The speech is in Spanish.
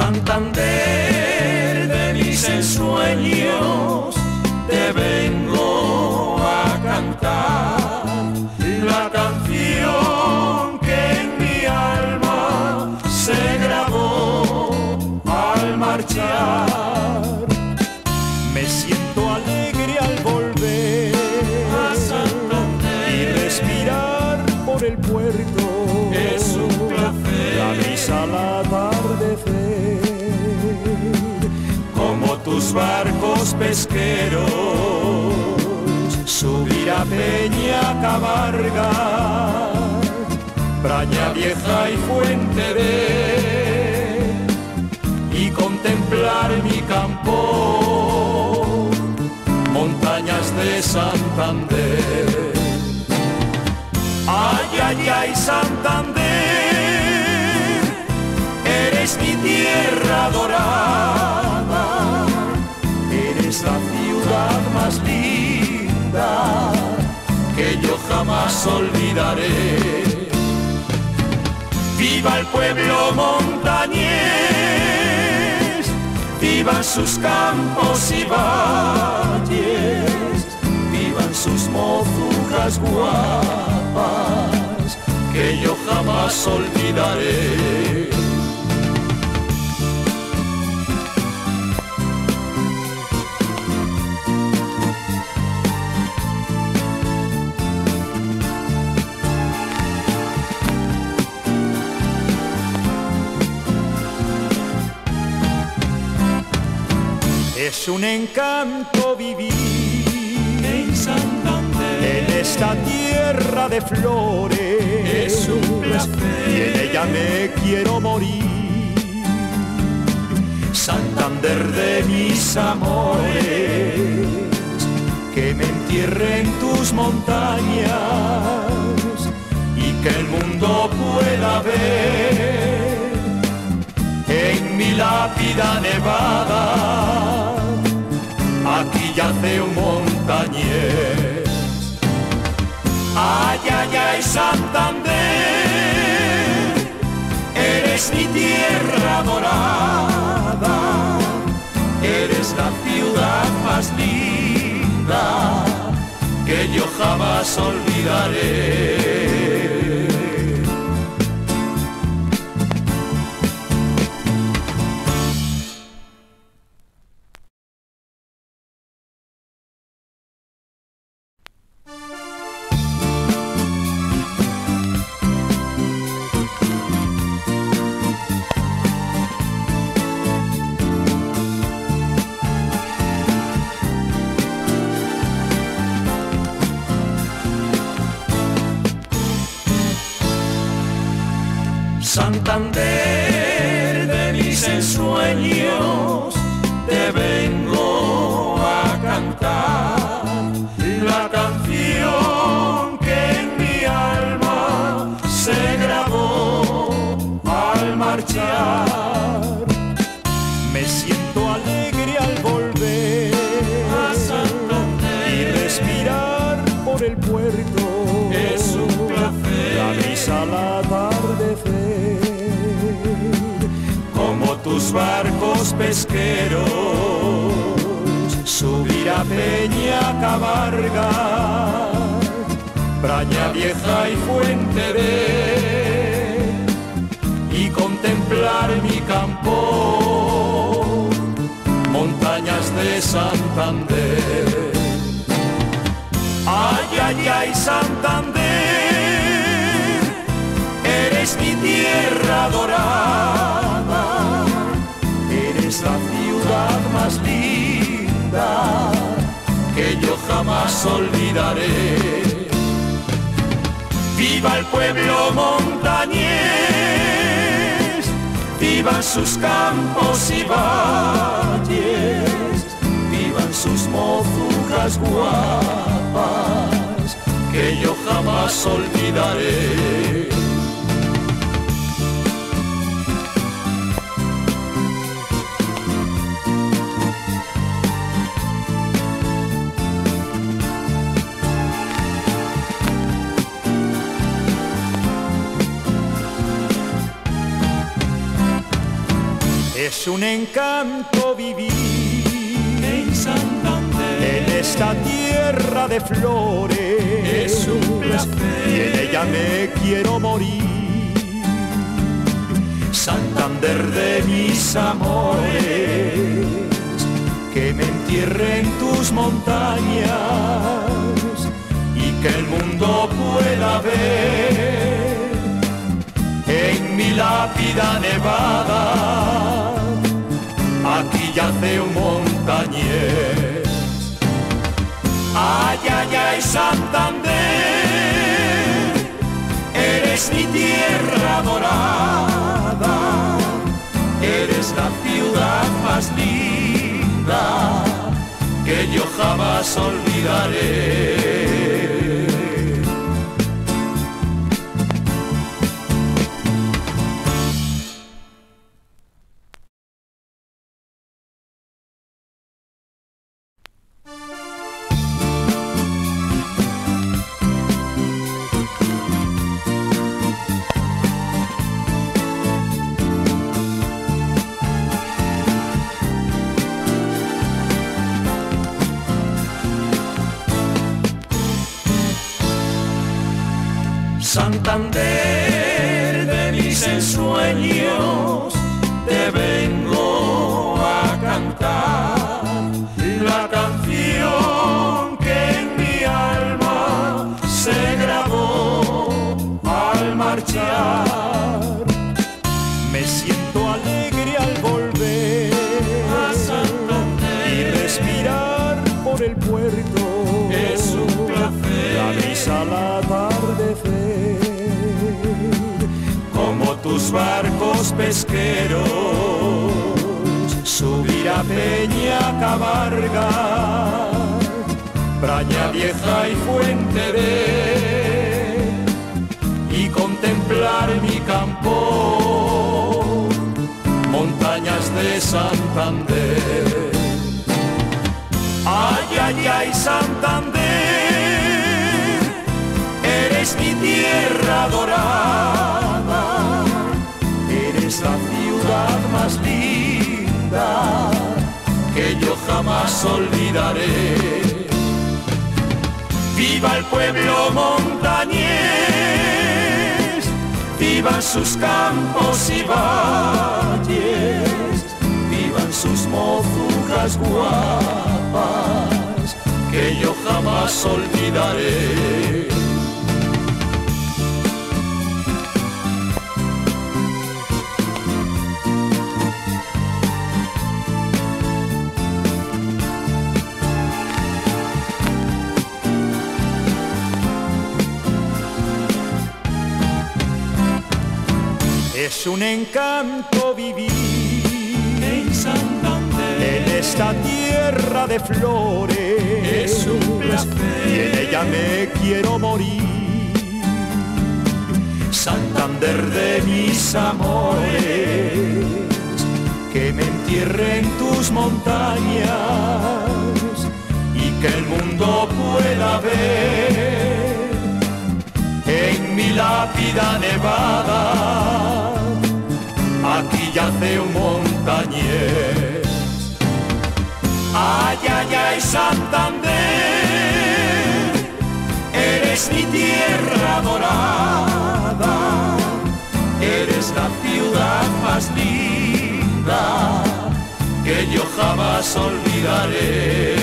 Santander de mis ensueños, te vengo a cantar la canción que en mi alma se grabó al marchar. Me siento barcos pesqueros, subir a Peña Cabarga, Braña Vieja y Fuente de, y contemplar mi campo, montañas de Santander. Ay, ay, ay, Santander, eres mi tierra dorada, linda que yo jamás olvidaré. Viva el pueblo montañés, vivan sus campos y valles, vivan sus mozucas guapas que yo jamás olvidaré. Es un encanto vivir En Santander en esta tierra de flores. Es un placer. Y en ella me quiero morir. Santander de mis amores, Que me entierre en tus montañas. y que el mundo pueda ver en mi lápida nevada. Yace un montañés. Ay, ay, ay, Santander, eres mi tierra dorada, eres la ciudad más linda que yo jamás olvidaré. De mis ensueños, pesqueros, subir a Peña Cabarga, Braña Vieja y Fuente de, y contemplar mi campo, montañas de Santander. Ay, ay, ay, Santander, eres mi tierra dorada, más linda que yo jamás olvidaré. Viva el pueblo montañés, vivan sus campos y valles, vivan sus mozucas guapas que yo jamás olvidaré. Un encanto vivir en Santander. en esta tierra de flores. Es un placer. Y en ella me quiero morir. Santander de mis amores, que me entierre en tus montañas y que el mundo pueda ver en mi lápida nevada. Ay, ay, ay, Santander, eres mi tierra dorada, eres la ciudad más linda que yo jamás olvidaré. Santander pesqueros, subir a Peña Cabarga, Braña Vieja y Fuente de, y contemplar mi campo, montañas de Santander. Ay, ay, ay, Santander, eres mi tierra dorada, eres la ciudad más linda que yo jamás olvidaré. Viva el pueblo montañés, vivan sus campos y valles, vivan sus mozujas guapas, que yo jamás olvidaré. Es un encanto vivir En Santander. en esta tierra de flores. Es un placer. Y en ella me quiero morir. Santander de mis amores, que me entierre en tus montañas y que el mundo pueda ver en mi lápida nevada. Yace un montañés. Ay, ay, ay, Santander, eres mi tierra dorada, eres la ciudad más linda que yo jamás olvidaré.